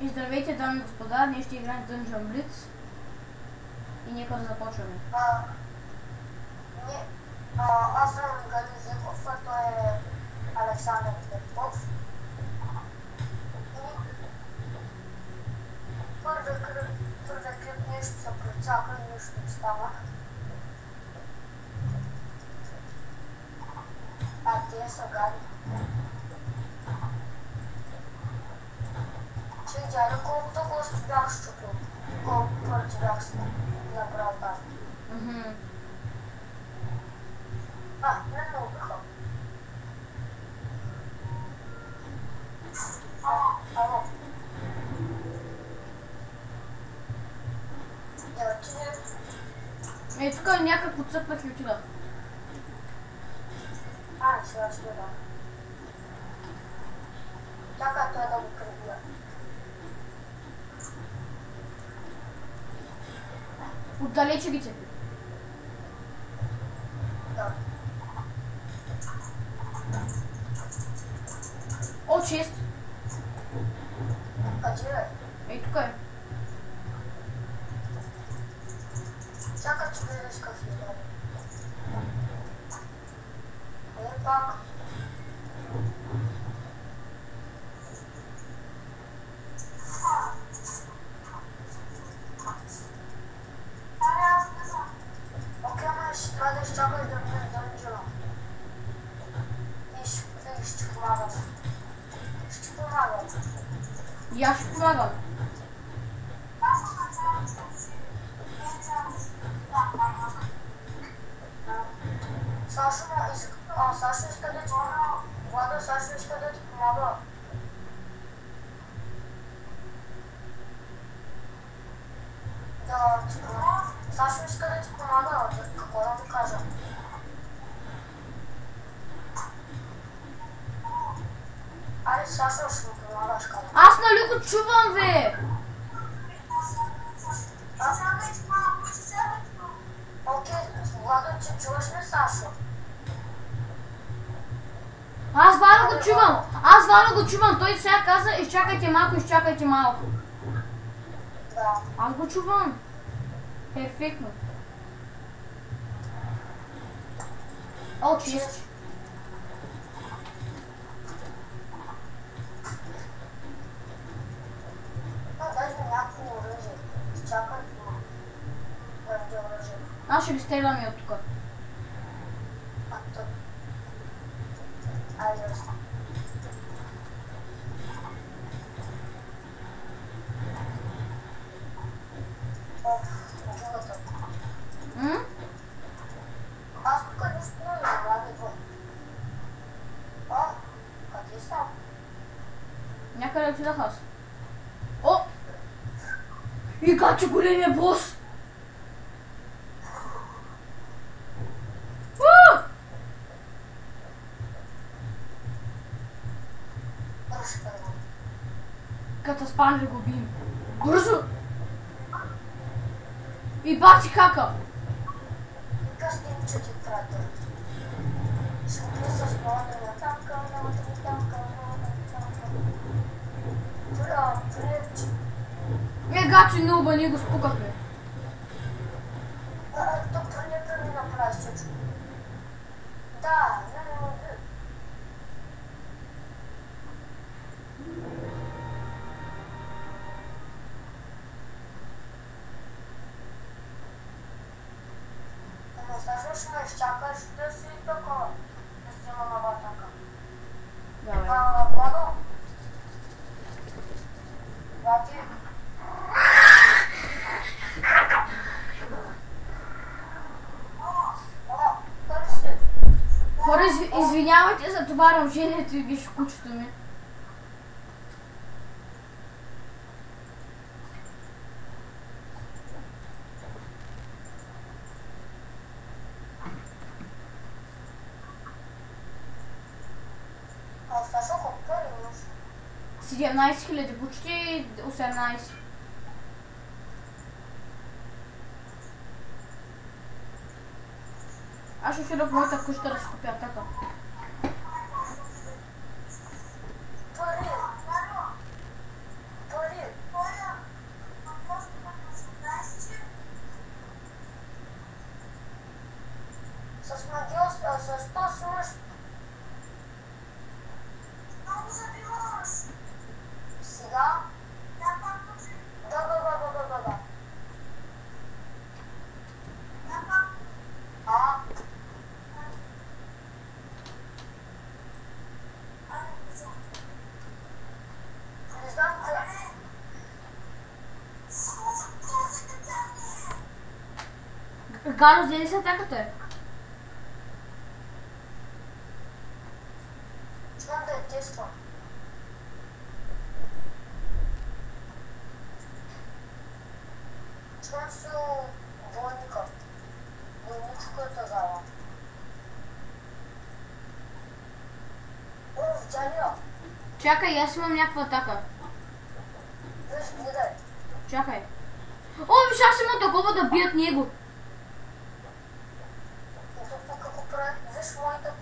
И здравейте, дами и господа, днес ще играем Dungeon Blitz. И нека започваме. А, не, а, аз съм Галин Зеков, а той е Александър Петков. Първи клип, първи клип нещо се прецака нищо не става. А те са гали. Дядо колкото гости бях щупил, колко първи бях тази. Мгм. А, не ме убиха. А, ало. Я отиде. Е, тук някак отсъпвах и отидах. А, сега ще да. Чакай той да го пребия. Отдалече ги цепи. Да. О, чест. Къде е? Ей, тук е. Чакай, че видиш какви Ма иска, а, Сашо иска да ти помага. Владо, Сашо иска да ти помага. Да ти помага. Сашо иска да ти помага, да- какво да ти кажа? Айде, Сашо, ще ми помагаш, каза. Аз нали го чувам, бе! Окей, Владо, ти чуваш ли Сашо? Аз Вано го чувам! Аз Вано го чувам! Той сега каза, изчакайте малко, изчакайте малко. Да. Аз го чувам. Перфектно. О, върди оръжие. Аз ще ви стрелям и от тук. А, то. Айде, ясно. Оф, другата. М? Аз тук нищо не забравя това. О, къде са? Някъде отидах аз. О! И гачо големия бос! Като спан ли го бим. Бързо! И баци хака! Вика с ним, че ти пратя. Ще го с моята на танка, на Е, гачо не обани го спукахме. А, а, то преди да ми направи всичко. Да, не, не, не. Ама също ще ме изчакаш да си такова. Да си има нова така. Давай. А, Владо? Влади? О, къде си? Хора, изви- извинявайте за това ръмжението и виж кучето ми. 17 хиляди, почти 18. Aš już się rozmowa tak już teraz skupiam tego. Зала. О, видя ли я? Чакай, аз имам някаква атака. Чакай. О, виж, аз имам такова да бият него.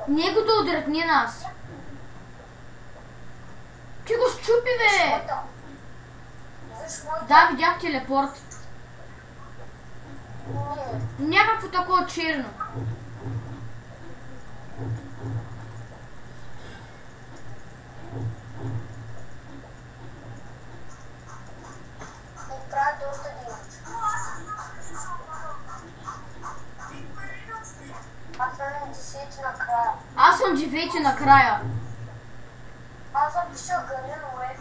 Него да ударят, не нас. Ти го щупи, бе! Да, видях телепорт. Някакво такова черно. И прави доста Аз съм девети накрая. Аз съм пиша Галин Уеб.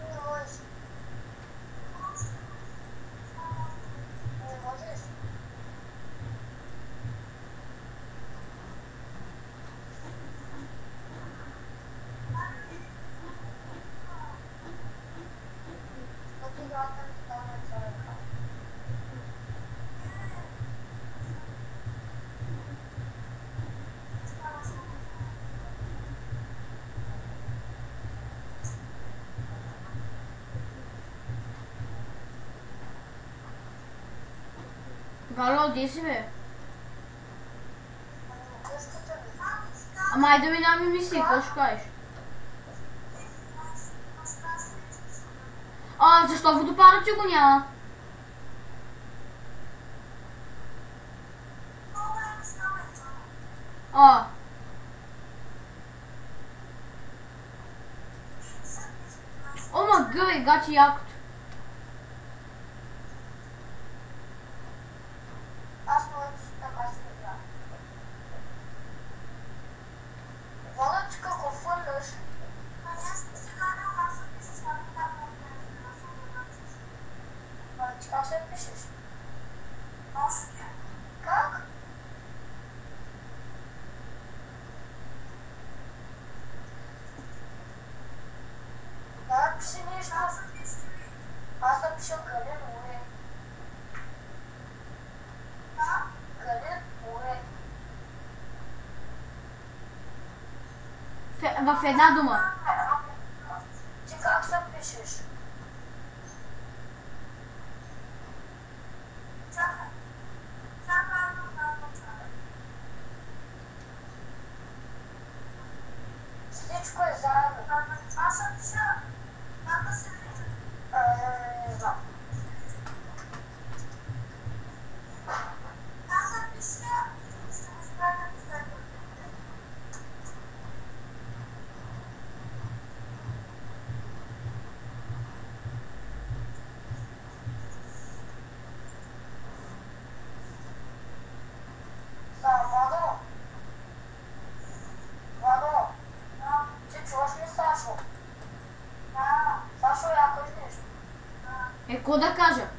Не можеш. Не можеш. Но ти играта не стана човека. Гало, де си, бе? Къщата ми. Ама айде да ми даме мисли, какво ще слышишь? Ножки. Как? Так, А там все коленует. Коленует. Во Фернаду. Ты как там пишешь? Какво да кажа?